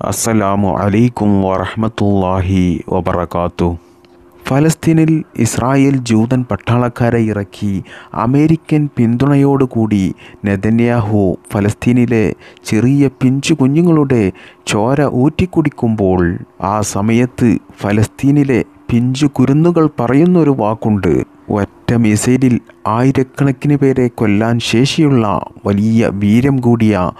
അസ്സലാമു അലൈക്കും വറഹ്മത്തുള്ളാഹി വബർക്കാത്തു ഫലസ്തീനിൽ ഇസ്രായേൽ ജൂതൻ പട്ടാളക്കാരെ ഇറക്കി അമേരിക്കൻ പിന്തുണയോടുകൂടി നെതന്യാഹു ഫലസ്തീനിലെ ചെറിയ പിഞ്ചു കുഞ്ഞുങ്ങളുടെ ചോര ഊറ്റിക്കുടിക്കുമ്പോൾ ആ സമയത്ത് ഫലസ്തീനിലെ പിഞ്ചു കുരുന്നുകൾ പറയുന്നൊരു വാക്കുണ്ട്. ഒറ്റ മിസൈലിൽ ആയിരക്കണക്കിന് പേരെ കൊല്ലാൻ ശേഷിയുള്ള വലിയ വീരം കൂടിയ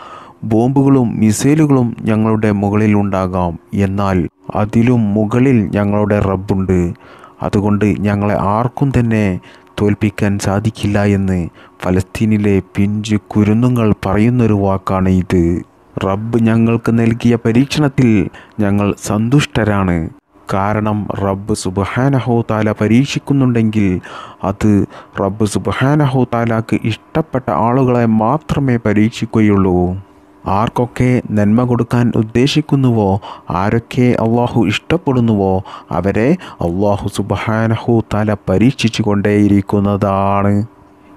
ബോംബുകളും മിസൈലുകളും ഞങ്ങളുടെ മുകളിൽ ഉണ്ടാകാം. എന്നാൽ അതിലും മുകളിൽ ഞങ്ങളുടെ റബ്ബുണ്ട്. അതുകൊണ്ട് ഞങ്ങളെ ആർക്കും തന്നെ തോൽപ്പിക്കാൻ സാധിക്കില്ല എന്ന് ഫലസ്തീനിലെ പിഞ്ചു കുരുന്നുങ്ങൾ പറയുന്നൊരു വാക്കാണ് ഇത്. റബ്ബ് ഞങ്ങൾക്ക് നൽകിയ പരീക്ഷണത്തിൽ ഞങ്ങൾ സന്തുഷ്ടരാണ്. കാരണം റബ്ബ് സുബഹാനഹോ താല പരീക്ഷിക്കുന്നുണ്ടെങ്കിൽ അത് റബ്ബ് സുബഹാനഹോ താലാക്ക് ഇഷ്ടപ്പെട്ട ആളുകളെ മാത്രമേ പരീക്ഷിക്കുകയുള്ളൂ. ആർക്കൊക്കെ നന്മ കൊടുക്കാൻ ഉദ്ദേശിക്കുന്നുവോ ആരൊക്കെ അള്ളാഹു ഇഷ്ടപ്പെടുന്നുവോ അവരെ അള്ളാഹു സുബഹാനഹു തല പരീക്ഷിച്ചു കൊണ്ടേയിരിക്കുന്നതാണ്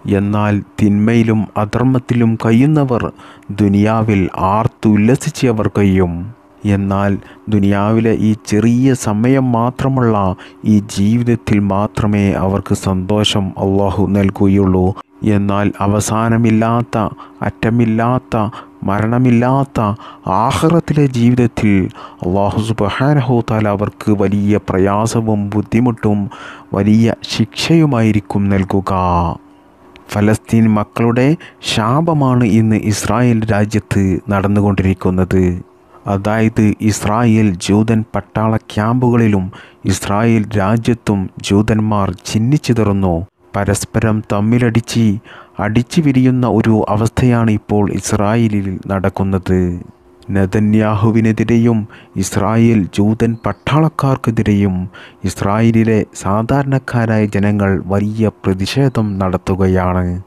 എന്നാൽ തിന്മയിലും അധർമ്മത്തിലും കഴിയുന്നവർ ദുനിയാവിൽ ആർത്തുല്ലസിച്ചവർ കഴിയും. എന്നാൽ ദുനിയാവിലെ ഈ ചെറിയ സമയം മാത്രമുള്ള ഈ ജീവിതത്തിൽ മാത്രമേ അവർക്ക് സന്തോഷം അള്ളാഹു നൽകുകയുള്ളൂ. എന്നാൽ അവസാനമില്ലാത്ത അറ്റമില്ലാത്ത മരണമില്ലാത്ത ആഹ്റത്തിലെ ജീവിതത്തിൽ അള്ളാഹു സുബഹാനഹു താല അവർക്ക് വലിയ പ്രയാസവും ബുദ്ധിമുട്ടും വലിയ ശിക്ഷയുമായിരിക്കും നൽകുക. ഫലസ്തീൻ മക്കളുടെ ശാപമാണ് ഇന്ന് ഇസ്രായേൽ രാജ്യത്ത് നടന്നുകൊണ്ടിരിക്കുന്നത്. അതായത് ഇസ്രായേൽ ജൂതൻ പട്ടാള ക്യാമ്പുകളിലും ഇസ്രായേൽ രാജ്യത്തും ജൂതന്മാർ ചിന്നിച്ചിതറുന്നു പരസ്പരം തമ്മിലടിച്ച് അടിച്ചു വിരിയുന്ന ഒരു അവസ്ഥയാണ് ഇപ്പോൾ ഇസ്രായേലിൽ നടക്കുന്നത്. നെതന്യാഹുവിനെതിരെയും ഇസ്രായേൽ ജൂതൻ പട്ടാളക്കാർക്കെതിരെയും ഇസ്രായേലിലെ സാധാരണക്കാരായ ജനങ്ങൾ വലിയ പ്രതിഷേധം നടത്തുകയാണ്.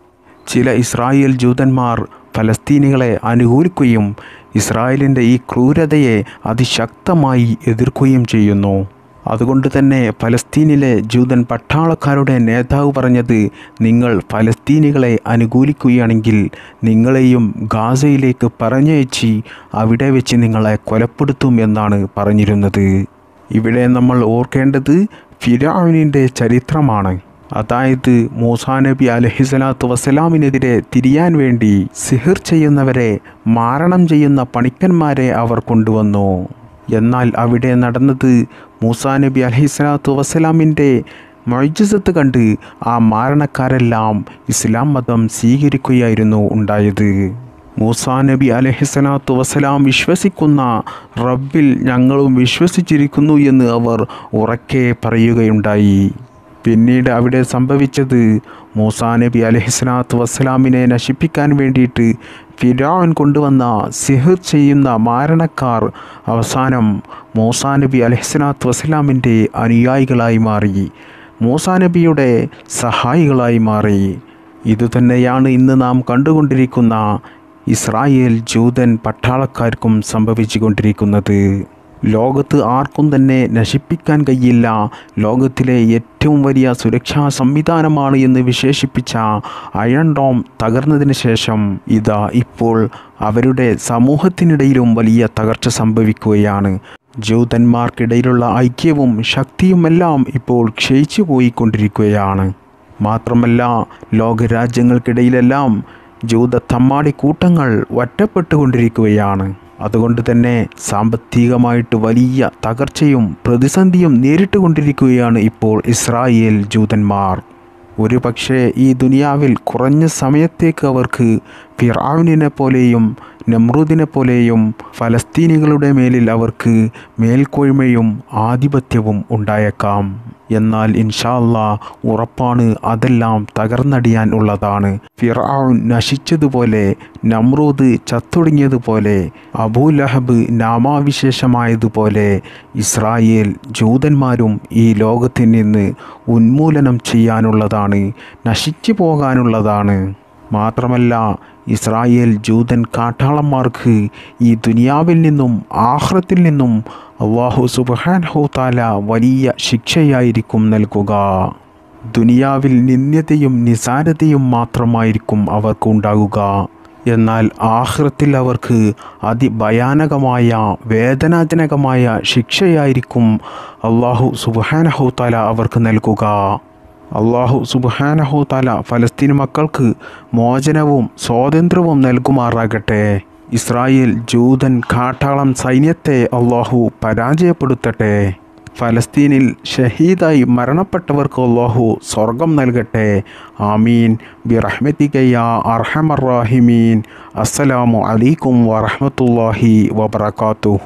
ചില ഇസ്രായേൽ ജൂതന്മാർ ഫലസ്തീനികളെ അനുകൂലിക്കുകയും ഇസ്രായേലിന്റെ ഈ ക്രൂരതയെ അതിശക്തമായി എതിർക്കുകയും ചെയ്യുന്നു. അതുകൊണ്ട് തന്നെ ഫലസ്തീനിലെ ജൂതൻ പട്ടാളക്കാരുടെ നേതാവ് പറഞ്ഞത് നിങ്ങൾ ഫലസ്തീനികളെ അനുകൂലിക്കുകയാണെങ്കിൽ നിങ്ങളെയും ഗാസയിലേക്ക് പറഞ്ഞയച്ച് അവിടെ വെച്ച് നിങ്ങളെ കൊലപ്പെടുത്തും എന്നാണ് പറഞ്ഞിരുന്നത്. ഇവിടെ നമ്മൾ ഓർക്കേണ്ടത് ഫിരാവിനിന്റെ ചരിത്രമാണ്. അതായത് മൂസാ നബി അലഹിസലാത്തു വസ്സലാമിനെതിരെ തിരിയാൻ വേണ്ടി സിഹിർ ചെയ്യുന്നവരെ മാരണം ചെയ്യുന്ന പണിക്കന്മാരെ അവർ കൊണ്ടുവന്നു. എന്നാൽ അവിടെ നടന്നത് മൂസാ നബി അലഹിസ്ലാത്തു വസ്സലാമിന്റെ മൊയ്ജസത്ത് കണ്ട് ആ മാരണക്കാരെല്ലാം ഇസ്ലാം മതം സ്വീകരിക്കുകയായിരുന്നു ഉണ്ടായത്. മൂസാ നബി അലഹിസ്ലാത്തു വസ്സലാം വിശ്വസിക്കുന്ന റബ്ബിൽ ഞങ്ങളും വിശ്വസിച്ചിരിക്കുന്നു എന്ന് അവർ ഉറക്കെ പറയുകയുണ്ടായി. പിന്നീട് അവിടെ സംഭവിച്ചത് മൂസാ നബി അലഹിസ്ലാത്തു വസ്സലാമിനെ നശിപ്പിക്കാൻ വേണ്ടിയിട്ട് ഫിരാവൻ കൊണ്ടുവന്ന സിഹിർ ചെയ്യുന്ന മാരണക്കാർ അവസാനം മൂസാ നബി അലഹിസ്ലാത്തു വസ്സലാമിന്റെ അനുയായികളായി മാറി. മൂസാ നബിയുടെ സഹായികളായി മാറി. ഇതുതന്നെയാണ് ഇന്ന് നാം കണ്ടുകൊണ്ടിരിക്കുന്ന ഇസ്രായേൽ ജൂതൻ പട്ടാളക്കാർക്കും സംഭവിച്ചു കൊണ്ടിരിക്കുന്നത്. ലോകത്ത് ആർക്കും തന്നെ നശിപ്പിക്കാൻ കഴിയില്ല. ലോകത്തിലെ ഏറ്റവും വലിയ സുരക്ഷാ സംവിധാനമാണ് എന്ന് വിശേഷിപ്പിച്ച അയൺ ഡോം തകർന്നതിന് ശേഷം ഇതാ ഇപ്പോൾ അവരുടെ സമൂഹത്തിനിടയിലും വലിയ തകർച്ച സംഭവിക്കുകയാണ്. ജൂതന്മാർക്കിടയിലുള്ള ഐക്യവും ശക്തിയുമെല്ലാം ഇപ്പോൾ ക്ഷയിച്ചു പോയിക്കൊണ്ടിരിക്കുകയാണ്. മാത്രമല്ല ലോകരാജ്യങ്ങൾക്കിടയിലെല്ലാം ജൂത തമ്മാടി കൂട്ടങ്ങൾ ഒറ്റപ്പെട്ടുകൊണ്ടിരിക്കുകയാണ്. അതുകൊണ്ട് തന്നെ സാമ്പത്തികമായിട്ട് വലിയ തകർച്ചയും പ്രതിസന്ധിയും നേരിട്ടുകൊണ്ടിരിക്കുകയാണ് ഇപ്പോൾ ഇസ്രായേൽ ജൂതന്മാർ. ഒരു പക്ഷേ ഈ ദുനിയാവിൽ കുറഞ്ഞ സമയത്തേക്ക് അവർക്ക് ഫിറാവിനെ പോലെയും നമ്രൂദിനെ പോലെയും ഫലസ്തീനികളുടെ മേലിൽ അവർക്ക് മേൽക്കോയ്മയും ആധിപത്യവും ഉണ്ടായേക്കാം. എന്നാൽ ഇൻഷാല്ല ഉറപ്പാണ് അതെല്ലാം തകർന്നടിയാൻ ഉള്ളതാണ്. ഫിറാൻ നശിച്ചതുപോലെ നമ്രൂദ് ചത്തൊടുങ്ങിയതുപോലെ അബൂലഹബ് നാമാവിശേഷമായതുപോലെ ഇസ്രായേൽ ജൂതന്മാരും ഈ ലോകത്തിൽ നിന്ന് ഉന്മൂലനം ചെയ്യാനുള്ളതാണ് നശിച്ചു പോകാനുള്ളതാണ്. മാത്രമല്ല ഇസ്രായേൽ ജൂതൻ കാട്ടാളന്മാർക്ക് ഈ ദുനിയാവിൽ നിന്നും ആഹ്റത്തിൽ നിന്നും അള്ളാഹു സുബാൻഹു താല വലിയ ശിക്ഷയായിരിക്കും നൽകുക. ദുനിയാവിൽ നിന്ദ്യതയും നിസാരതയും മാത്രമായിരിക്കും അവർക്കുണ്ടാകുക എന്നാൽ ആഹ്റത്തിൽ അവർക്ക് അതിഭയാനകമായ വേദനാജനകമായ ശിക്ഷയായിരിക്കും അള്ളാഹു സുബാനഹു ഹോത്താല അവർക്ക് നൽകുക. അള്ളാഹു സുബാനഹു തല ഫലസ്തീൻ മക്കൾക്ക് മോചനവും സ്വാതന്ത്ര്യവും നൽകുമാറാകട്ടെ. ഇസ്രായേൽ ജൂതൻ കാട്ടാളം സൈന്യത്തെ അള്ളാഹു പരാജയപ്പെടുത്തട്ടെ. ഫലസ്തീനിൽ ഷഹീദായി മരണപ്പെട്ടവർക്ക് അള്ളാഹു സ്വർഗം നൽകട്ടെ. ആമീൻ. ബിറഹ്മത്തിക്കയ്യ അർഹമറാഹിമീൻ അസ്സലാമു അലൈക്കും വറഹമത്തല്ലാഹി വബർക്കാത്തു